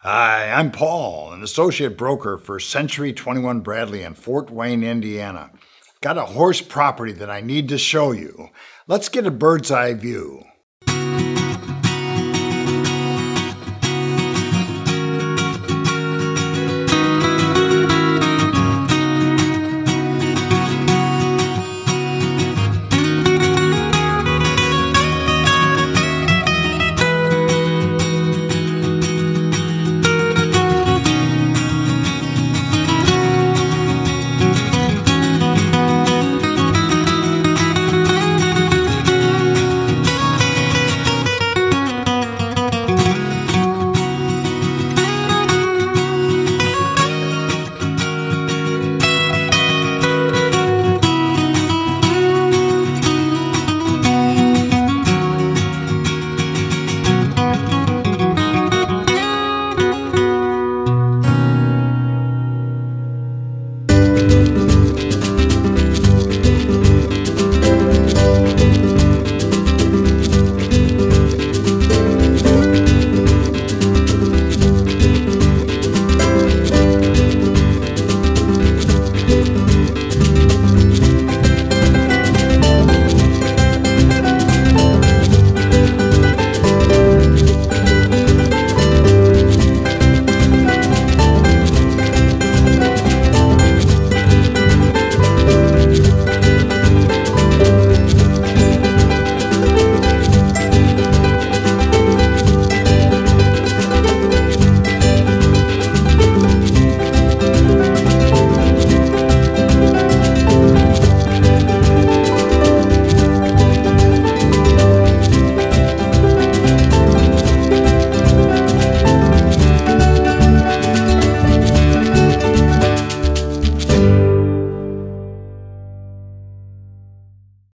Hi, I'm Paul, an associate broker for Century 21 Bradley in Fort Wayne, Indiana. Got a horse property that I need to show you. Let's get a bird's eye view.